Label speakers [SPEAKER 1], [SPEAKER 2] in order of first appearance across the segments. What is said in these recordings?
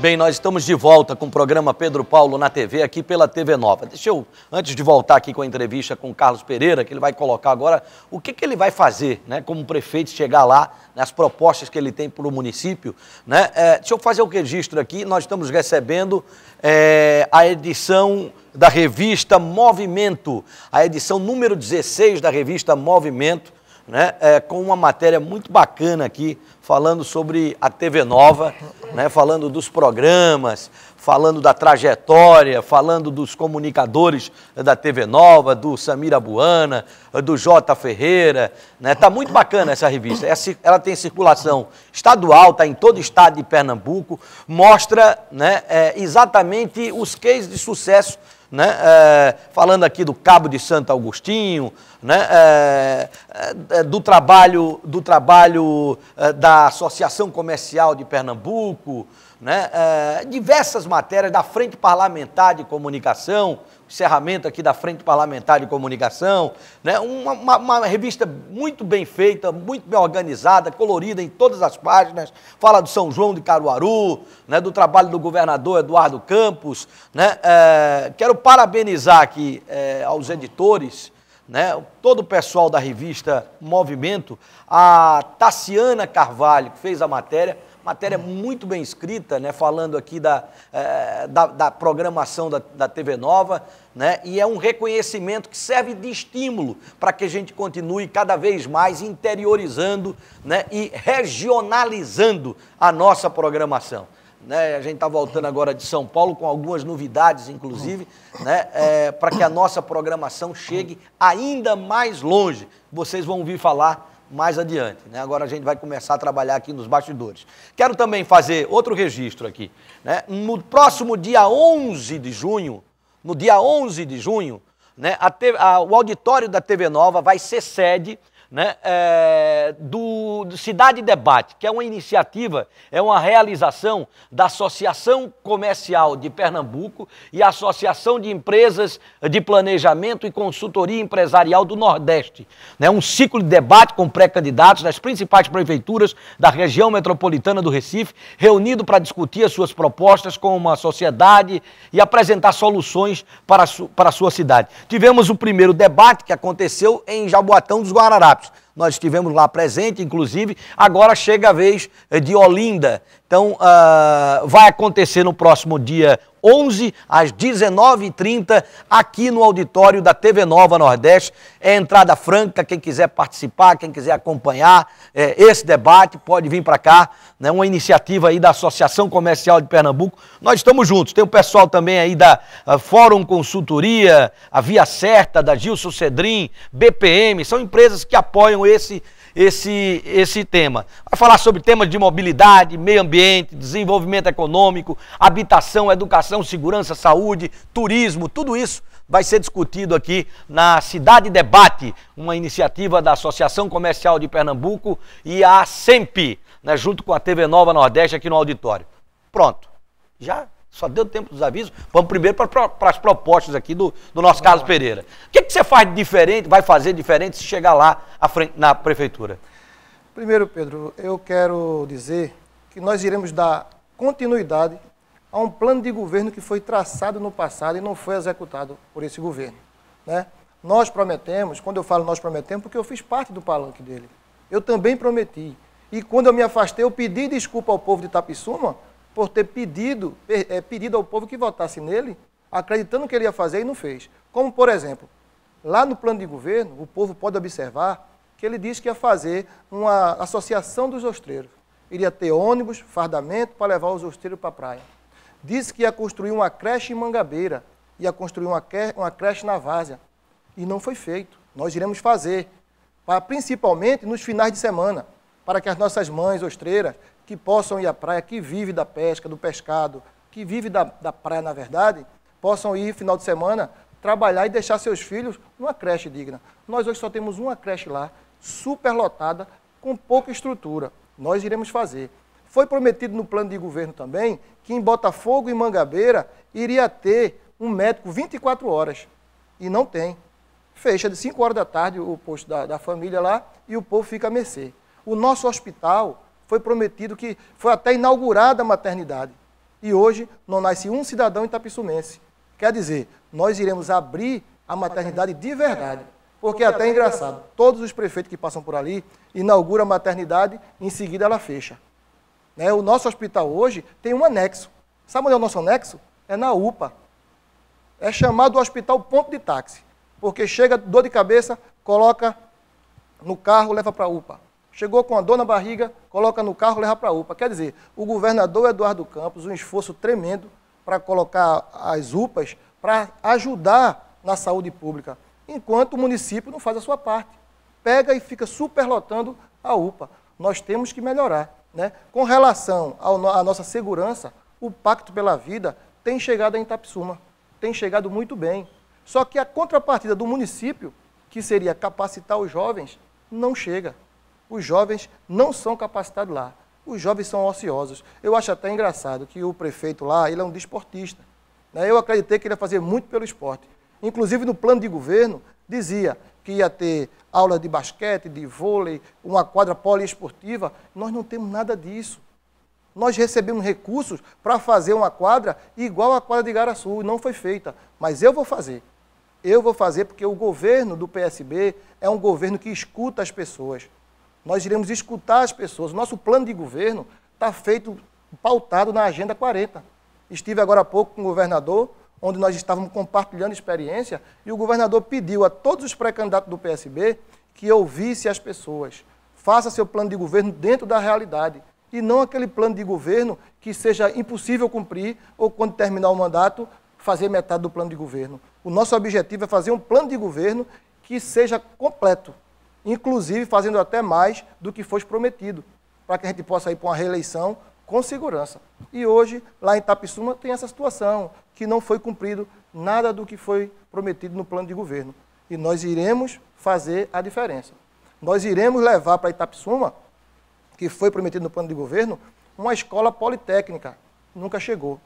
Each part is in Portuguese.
[SPEAKER 1] Bem, nós estamos de volta com o programa Pedro Paulo na TV, aqui pela TV Nova. Deixa eu, antes de voltar aqui com a entrevista com o Carlos Pereira, que ele vai colocar agora, o que, que ele vai fazer, né, como prefeito, chegar lá, nas propostas que ele tem para o município. Né? É, deixa eu fazer o registro aqui, nós estamos recebendo é, a edição da revista Movimento, a edição número 16 da revista Movimento, né, é, com uma matéria muito bacana aqui, falando sobre a TV Nova, né, falando dos programas, falando da trajetória, falando dos comunicadores da TV Nova, do Samir Abuana, do J. Ferreira. Está né, tá muito bacana essa revista. Ela tem circulação estadual, está em todo o estado de Pernambuco, mostra né, é, exatamente os cases de sucesso né? É, falando aqui do Cabo de Santo Agostinho, né? É, é, do trabalho, do trabalho é, da Associação Comercial de Pernambuco, né? É, diversas matérias da Frente Parlamentar de Comunicação, encerramento aqui da Frente Parlamentar de Comunicação, né? uma, uma, uma, revista muito bem feita, muito bem organizada, colorida em todas as páginas, fala do São João de Caruaru, né? do trabalho do governador Eduardo Campos. Né? É, quero parabenizar aqui é, aos editores, né? todo o pessoal da revista Movimento, a Tassiana Carvalho, que fez a matéria, matéria muito bem escrita, né, falando aqui da, é, da, da, programação da, da TV Nova, né, e é um reconhecimento que serve de estímulo para que a gente continue cada vez mais interiorizando né, e regionalizando a nossa programação. Né, a gente está voltando agora de São Paulo com algumas novidades, inclusive, né, é, para que a nossa programação chegue ainda mais longe. Vocês vão ouvir falar mais adiante. Né? Agora a gente vai começar a trabalhar aqui nos bastidores. Quero também fazer outro registro aqui. Né? No próximo dia 11 de junho, no dia 11 de junho, né, a a, o auditório da TV Nova vai ser sede né, é, do, Cidade Debate, que é uma iniciativa, é uma realização da Associação Comercial de Pernambuco e a Associação de Empresas de Planejamento e Consultoria Empresarial do Nordeste. Né, um ciclo de debate com pré-candidatos das principais prefeituras da região metropolitana do Recife, reunido para discutir as suas propostas com uma sociedade e apresentar soluções para su, para a sua cidade. Tivemos o primeiro debate que aconteceu em Jaboatão dos Guararapes collapse nós estivemos lá presente, inclusive. Agora chega a vez eh, de Olinda. Então, uh, vai acontecer no próximo dia 11 às 19h30, aqui no auditório da TV Nova Nordeste. É entrada franca, quem quiser participar, quem quiser acompanhar é, esse debate, pode vir para cá. Né, uma iniciativa aí da Associação Comercial de Pernambuco. Nós estamos juntos. Tem o pessoal também aí da uh, Fórum Consultoria, a Via Certa, da Gilson Cedrim, BPM. São empresas que apoiam esse esse, esse tema. Vai falar sobre temas de mobilidade, meio ambiente, desenvolvimento econômico, habitação, educação, segurança, saúde, turismo, tudo isso vai ser discutido aqui na Cidade Debate, uma iniciativa da Associação Comercial de Pernambuco e a SEMP, né, junto com a TV Nova Nordeste aqui no auditório. Pronto. Já só deu tempo dos avisos. Vamos primeiro para as propostas aqui do, do nosso Carlos Pereira. O que, que você faz de diferente, vai fazer diferente se chegar lá frente, na prefeitura?
[SPEAKER 2] Primeiro, Pedro, eu quero dizer que nós iremos dar continuidade a um plano de governo que foi traçado no passado e não foi executado por esse governo. Né? Nós prometemos, quando eu falo nós prometemos, porque eu fiz parte do palanque dele. Eu também prometi. E quando eu me afastei, eu pedi desculpa ao povo de Tapissuma por ter pedido, é, pedido ao povo que votasse nele, acreditando que ele ia fazer e não fez. Como, por exemplo, lá no plano de governo, o povo pode observar que ele disse que ia fazer uma associação dos ostreiros. Iria ter ônibus, fardamento para levar os ostreiros para a praia. Disse que ia construir uma creche em Mangabeira, ia construir uma, uma creche na Várzea. E não foi feito. Nós iremos fazer, para, principalmente nos finais de semana, para que as nossas mães ostreiras que possam ir à praia, que vive da pesca, do pescado, que vive da, da praia, na verdade, possam ir final de semana trabalhar e deixar seus filhos numa creche digna. Nós hoje só temos uma creche lá, superlotada, com pouca estrutura. Nós iremos fazer. Foi prometido no plano de governo também que em Botafogo e Mangabeira iria ter um médico 24 horas. E não tem. Fecha de 5 horas da tarde o posto da, da família lá e o povo fica a mercê. O nosso hospital foi prometido que foi até inaugurada a maternidade. E hoje não nasce um cidadão itapisumense. Quer dizer, nós iremos abrir a maternidade de verdade. Porque até é engraçado, todos os prefeitos que passam por ali inauguram a maternidade, em seguida ela fecha. Né? O nosso hospital hoje tem um anexo. Sabe onde é o nosso anexo? É na UPA. É chamado hospital ponto de táxi. Porque chega dor de cabeça, coloca no carro, leva para a UPA. Chegou com a dor na barriga, coloca no carro, leva para a UPA. Quer dizer, o governador Eduardo Campos, um esforço tremendo para colocar as UPAs para ajudar na saúde pública, enquanto o município não faz a sua parte. Pega e fica superlotando a UPA. Nós temos que melhorar. Né? Com relação à nossa segurança, o Pacto pela Vida tem chegado em Itapsuma, tem chegado muito bem. Só que a contrapartida do município, que seria capacitar os jovens, não chega. Os jovens não são capacitados lá. Os jovens são ociosos. Eu acho até engraçado que o prefeito lá, ele é um desportista. Né? Eu acreditei que ele ia fazer muito pelo esporte. Inclusive, no plano de governo, dizia que ia ter aula de basquete, de vôlei, uma quadra poliesportiva. Nós não temos nada disso. Nós recebemos recursos para fazer uma quadra igual a quadra de Garaçu, não foi feita, mas eu vou fazer. Eu vou fazer porque o governo do PSB é um governo que escuta as pessoas. Nós iremos escutar as pessoas. O nosso plano de governo está feito, pautado na Agenda 40. Estive agora há pouco com o governador, onde nós estávamos compartilhando experiência, e o governador pediu a todos os pré-candidatos do PSB que ouvisse as pessoas. Faça seu plano de governo dentro da realidade. E não aquele plano de governo que seja impossível cumprir ou, quando terminar o mandato, fazer metade do plano de governo. O nosso objetivo é fazer um plano de governo que seja completo, inclusive fazendo até mais do que foi prometido, para que a gente possa ir para uma reeleição com segurança. E hoje, lá em Tapissuma, tem essa situação, que não foi cumprido nada do que foi prometido no plano de governo. E nós iremos fazer a diferença. Nós iremos levar para Itapissuma, que foi prometido no plano de governo, uma escola politécnica. Nunca chegou.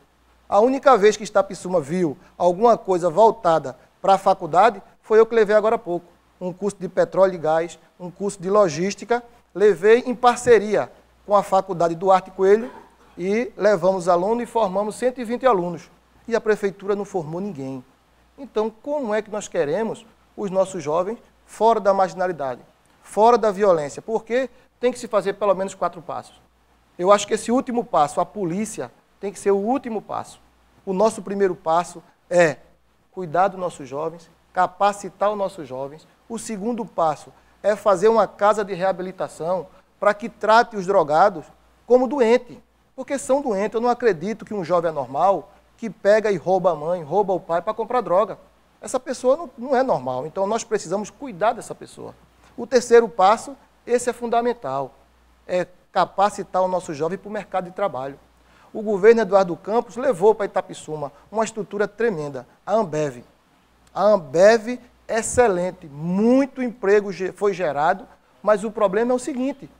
[SPEAKER 2] A única vez que Itapissuma viu alguma coisa voltada para a faculdade foi eu que levei agora há pouco. Um curso de petróleo e gás, um curso de logística, levei em parceria com a faculdade Duarte Coelho e levamos alunos e formamos 120 alunos. E a prefeitura não formou ninguém. Então, como é que nós queremos os nossos jovens fora da marginalidade, fora da violência? Porque tem que se fazer pelo menos quatro passos. Eu acho que esse último passo, a polícia, tem que ser o último passo. O nosso primeiro passo é cuidar dos nossos jovens, capacitar os nossos jovens. O segundo passo é fazer uma casa de reabilitação para que trate os drogados como doente. Porque são doentes. Eu não acredito que um jovem anormal que pega e rouba a mãe, rouba o pai para comprar droga. Essa pessoa não, não é normal. Então nós precisamos cuidar dessa pessoa. O terceiro passo, esse é fundamental, é capacitar o nosso jovem para o mercado de trabalho. O governo Eduardo Campos levou para Itapissuma uma estrutura tremenda, a Ambev. A Ambev, excelente, muito emprego foi gerado, mas o problema é o seguinte: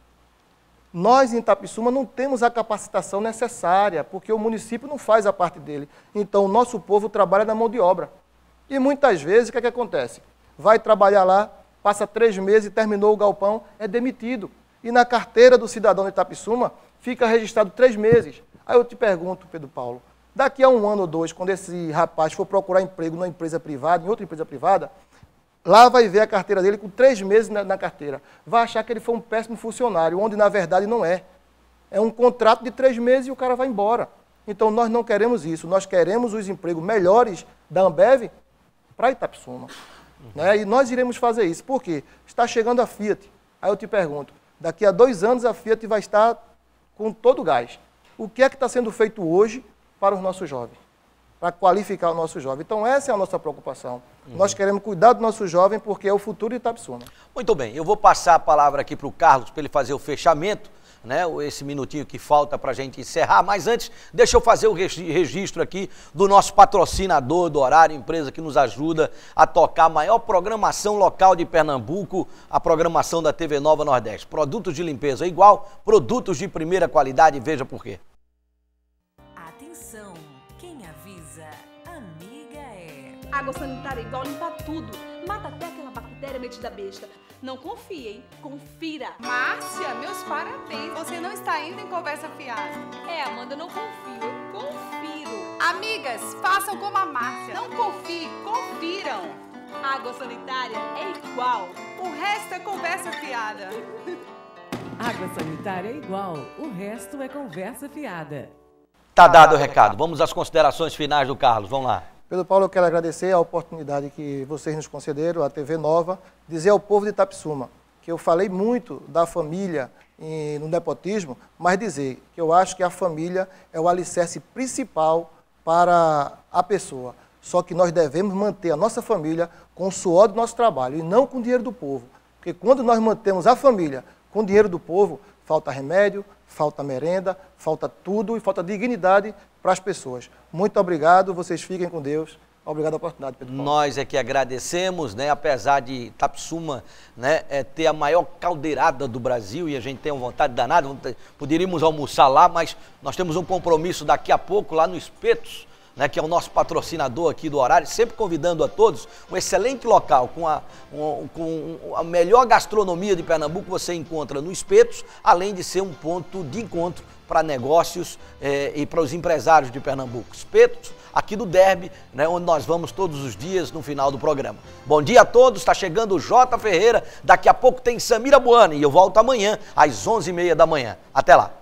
[SPEAKER 2] nós, em Itapissuma, não temos a capacitação necessária, porque o município não faz a parte dele. Então, o nosso povo trabalha na mão de obra. E muitas vezes, o que, é que acontece? Vai trabalhar lá, passa três meses, terminou o galpão, é demitido. E na carteira do cidadão de Itapissuma, fica registrado três meses. Aí eu te pergunto, Pedro Paulo, daqui a um ano ou dois, quando esse rapaz for procurar emprego numa empresa privada, em outra empresa privada, Lá vai ver a carteira dele com três meses na, na, carteira. Vai achar que ele foi um péssimo funcionário, onde na verdade não é. É um contrato de três meses e o cara vai embora. Então nós não queremos isso. Nós queremos os empregos melhores da Ambev para Itapsuma. Né? E nós iremos fazer isso. Por quê? Está chegando a Fiat. Aí eu te pergunto, daqui a dois anos a Fiat vai estar com todo o gás. O que é que está sendo feito hoje para os nossos jovens? Para qualificar o nosso jovem. Então, essa é a nossa preocupação. Uhum. Nós queremos cuidar do nosso jovem porque é o futuro de Itapsuma.
[SPEAKER 1] Muito bem, eu vou passar a palavra aqui para o Carlos para ele fazer o fechamento, né? Esse minutinho que falta para a gente encerrar. Mas antes, deixa eu fazer o registro aqui do nosso patrocinador do horário, empresa que nos ajuda a tocar a maior programação local de Pernambuco, a programação da TV Nova Nordeste. Produtos de limpeza igual, produtos de primeira qualidade, veja por quê.
[SPEAKER 3] Água sanitária é igual limpar tudo. Mata até aquela bactéria metida besta. Não confie, hein? Confira.
[SPEAKER 4] Márcia, meus parabéns. Você não está indo em conversa fiada.
[SPEAKER 3] É, Amanda, eu não confio. Eu confio
[SPEAKER 4] Amigas, façam como a Márcia.
[SPEAKER 3] Não confie, confiram. Água sanitária é igual.
[SPEAKER 4] O resto é conversa fiada.
[SPEAKER 5] Água sanitária é igual, o resto é conversa fiada.
[SPEAKER 1] Tá dado o recado. Vamos às considerações finais do Carlos. Vamos lá.
[SPEAKER 2] Pedro Paulo, eu quero agradecer a oportunidade que vocês nos concederam, a TV Nova, dizer ao povo de Itapsuma que eu falei muito da família no nepotismo, mas dizer que eu acho que a família é o alicerce principal para a pessoa. Só que nós devemos manter a nossa família com o suor do nosso trabalho e não com o dinheiro do povo. Porque quando nós mantemos a família com o dinheiro do povo, falta remédio, falta merenda, falta tudo e falta dignidade para as pessoas. Muito obrigado, vocês fiquem com Deus. Obrigado a oportunidade, Pedro Paulo.
[SPEAKER 1] Nós é que agradecemos, né? Apesar de Tapsuma né, é, ter a maior caldeirada do Brasil e a gente tem uma vontade danada, poderíamos almoçar lá, mas nós temos um compromisso daqui a pouco lá no Espetos, né, que é o nosso patrocinador aqui do horário, sempre convidando a todos, um excelente local, com a, um, com a melhor gastronomia de Pernambuco você encontra no Espetos, além de ser um ponto de encontro para negócios eh, e para os empresários de Pernambuco. Espetos, aqui do Derby, né, onde nós vamos todos os dias no final do programa. Bom dia a todos, está chegando o J. Ferreira, daqui a pouco tem Samira Buani e eu volto amanhã às 11h30 da manhã. Até lá.